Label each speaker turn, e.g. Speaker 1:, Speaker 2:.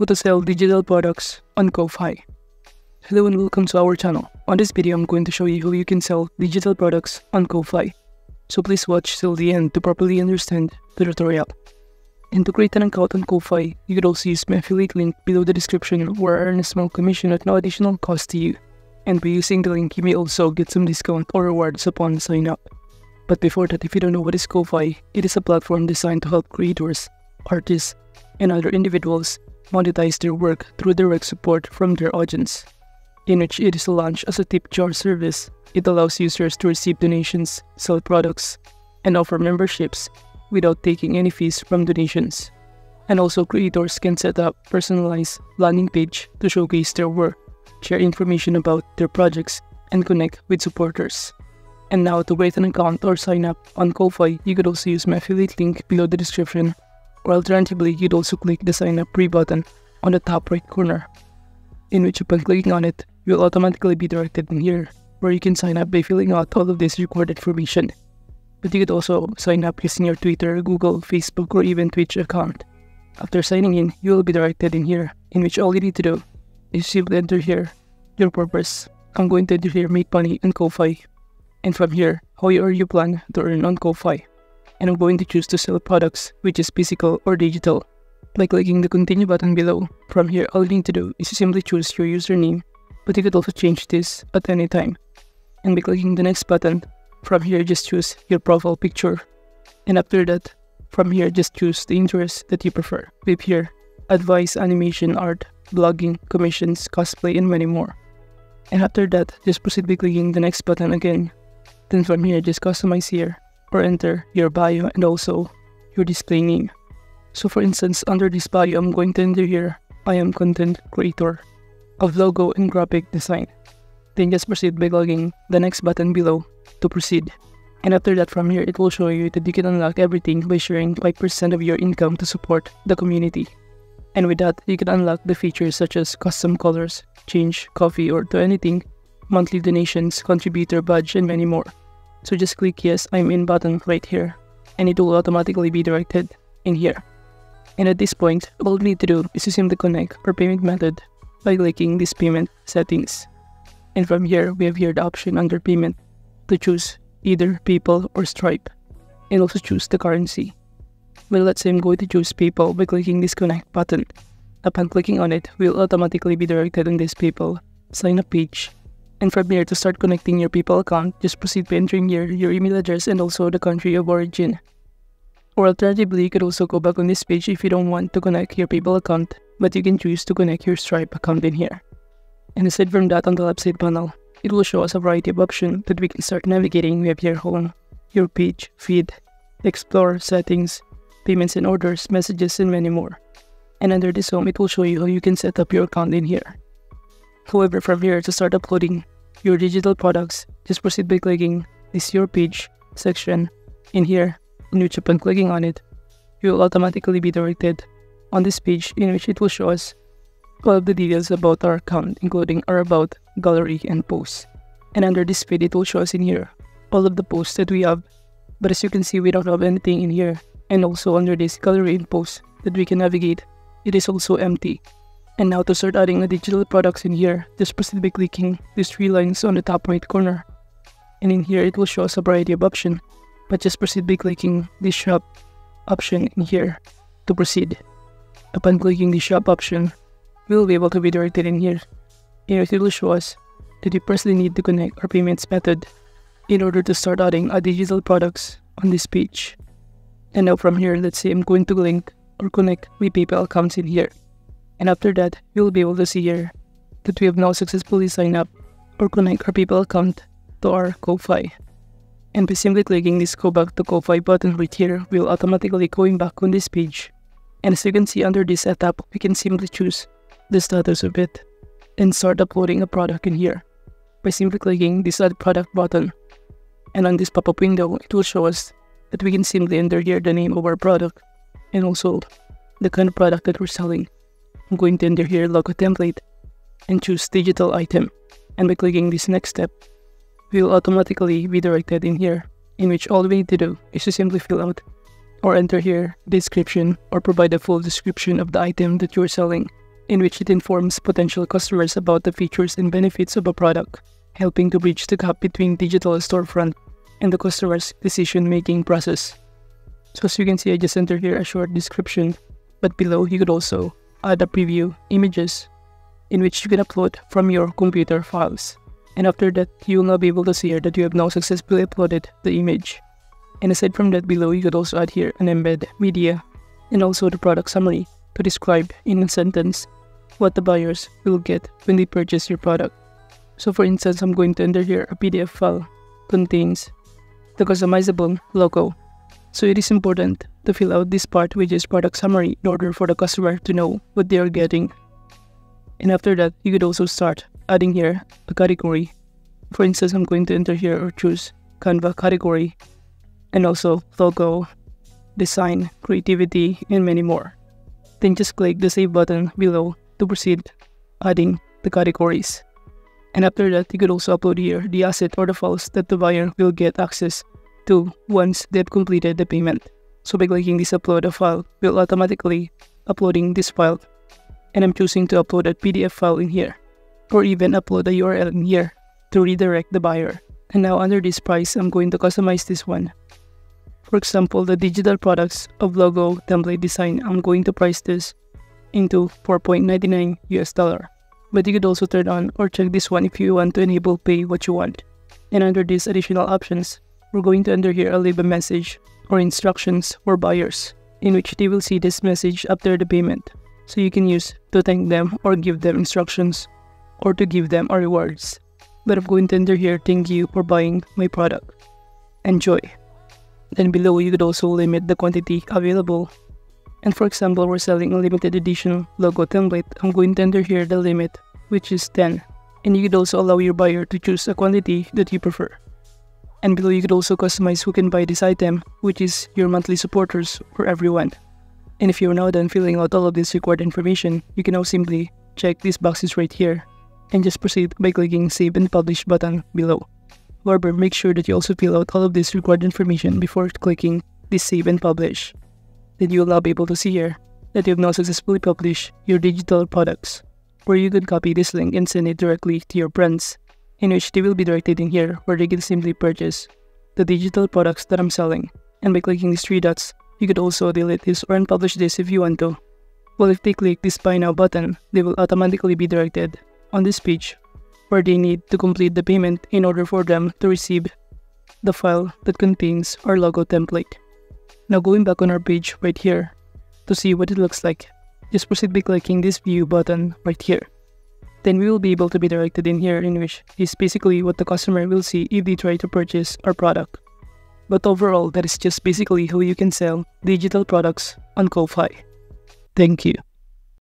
Speaker 1: how to sell digital products on Ko-Fi. Hello and welcome to our channel. On this video, I'm going to show you how you can sell digital products on Ko-Fi. So please watch till the end to properly understand the tutorial. And to create an account on Ko-Fi, you could also use my affiliate link below the description where I earn a small commission at no additional cost to you. And by using the link, you may also get some discount or rewards upon sign up. But before that, if you don't know what is Ko-Fi, it is a platform designed to help creators, artists, and other individuals monetize their work through direct support from their audience. In which it is launched as a tip jar service, it allows users to receive donations, sell products, and offer memberships without taking any fees from donations. And also creators can set up personalized landing page to showcase their work, share information about their projects, and connect with supporters. And now to create an account or sign up on Ko-Fi, you could also use my affiliate link below the description or alternatively you'd also click the sign up free button on the top right corner, in which upon clicking on it, you'll automatically be directed in here, where you can sign up by filling out all of this required information. But you could also sign up using your Twitter, Google, Facebook, or even Twitch account. After signing in, you will be directed in here, in which all you need to do is simply enter here your purpose. I'm going to enter here make money on Ko-Fi. And from here, how or you plan to earn on Ko-Fi and I'm going to choose to sell products, which is physical or digital. By clicking the continue button below, from here all you need to do is to simply choose your username, but you could also change this at any time. And by clicking the next button, from here just choose your profile picture. And after that, from here just choose the interest that you prefer. With here, advice, animation, art, blogging, commissions, cosplay, and many more. And after that, just proceed by clicking the next button again. Then from here, just customize here or enter your bio and also your display name. So for instance, under this bio, I'm going to enter here, I am content creator of logo and graphic design. Then just proceed by clicking the next button below to proceed. And after that from here, it will show you that you can unlock everything by sharing 5% of your income to support the community. And with that, you can unlock the features such as custom colors, change, coffee, or to anything, monthly donations, contributor badge, and many more. So just click yes, I'm in button right here and it will automatically be directed in here. And at this point, all we need to do is to simply connect our payment method by clicking this payment settings. And from here, we have here the option under payment to choose either PayPal or Stripe and also choose the currency. Well, let's say I'm going to choose PayPal by clicking this connect button. Upon clicking on it, we'll automatically be directed on this PayPal sign up page and from here, to start connecting your PayPal account, just proceed by entering here your email address and also the country of origin. Or alternatively, you could also go back on this page if you don't want to connect your PayPal account, but you can choose to connect your Stripe account in here. And aside from that, on the left side panel, it will show us a variety of options that we can start navigating. We have here home, your page, feed, explore, settings, payments and orders, messages, and many more. And under this home, it will show you how you can set up your account in here. However, from here, to start uploading your digital products, just proceed by clicking this Your Page section in here, in which upon clicking on it, you will automatically be directed on this page in which it will show us all of the details about our account, including our about, gallery, and posts. And under this feed, it will show us in here all of the posts that we have. But as you can see, we don't have anything in here. And also under this gallery and posts that we can navigate, it is also empty. And now to start adding the digital products in here, just proceed by clicking these three lines on the top right corner. And in here, it will show us a variety of options, but just proceed by clicking the shop option in here to proceed. Upon clicking the shop option, we will be able to be directed in here. And it will show us that we personally need to connect our payments method in order to start adding our digital products on this page. And now from here, let's say I'm going to link or connect my PayPal accounts in here. And after that, you'll be able to see here that we have now successfully signed up or connect our PayPal account to our Ko-Fi. And by simply clicking this go back to Ko-Fi button right here, we'll automatically going back on this page. And as you can see under this setup, we can simply choose the status of it and start uploading a product in here by simply clicking this add product button. And on this pop-up window, it will show us that we can simply enter here the name of our product and also the kind of product that we're selling. I'm going to enter here logo template and choose digital item. And by clicking this next step, we will automatically be directed in here, in which all we need to do is to simply fill out or enter here description or provide a full description of the item that you're selling in which it informs potential customers about the features and benefits of a product, helping to bridge the gap between digital storefront and the customer's decision-making process. So as you can see, I just entered here a short description, but below you could also add a preview images in which you can upload from your computer files. And after that, you will now be able to see here that you have now successfully uploaded the image. And aside from that below, you could also add here an embed media and also the product summary to describe in a sentence what the buyers will get when they purchase your product. So for instance, I'm going to enter here a PDF file contains the customizable logo. So it is important to fill out this part which is product summary in order for the customer to know what they are getting. And after that, you could also start adding here a category. For instance, I'm going to enter here or choose Canva category and also logo, design, creativity, and many more. Then just click the save button below to proceed adding the categories. And after that, you could also upload here the asset or the files that the buyer will get access to once they've completed the payment. So by clicking this upload a file, we'll automatically uploading this file. And I'm choosing to upload a PDF file in here, or even upload a URL in here to redirect the buyer. And now under this price, I'm going to customize this one. For example, the digital products of logo template design, I'm going to price this into 4.99 US dollar. But you could also turn on or check this one if you want to enable pay what you want. And under these additional options, we're going to enter here a leave a message or instructions for buyers in which they will see this message after the payment. So you can use to thank them or give them instructions or to give them a rewards. But I'm going to enter here thank you for buying my product. Enjoy. Then below you could also limit the quantity available and for example, we're selling a limited edition logo template. I'm going to enter here the limit, which is 10. And you could also allow your buyer to choose a quantity that you prefer. And below you could also customize who can buy this item, which is your monthly supporters for everyone. And if you're now done filling out all of this required information, you can now simply check these boxes right here and just proceed by clicking save and publish button below. However, make sure that you also fill out all of this required information before clicking this save and publish then you will now be able to see here that you have now successfully published your digital products, where you can copy this link and send it directly to your friends, in which they will be directed in here where they can simply purchase the digital products that I'm selling. And by clicking these three dots, you could also delete this or unpublish this if you want to. Well, if they click this buy now button, they will automatically be directed on this page where they need to complete the payment in order for them to receive the file that contains our logo template. Now going back on our page right here to see what it looks like, just proceed by clicking this view button right here. Then we will be able to be directed in here in which is basically what the customer will see if they try to purchase our product. But overall, that is just basically how you can sell digital products on Ko-Fi. Thank you.